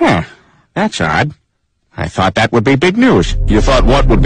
Huh. That's odd. I thought that would be big news. You thought what would be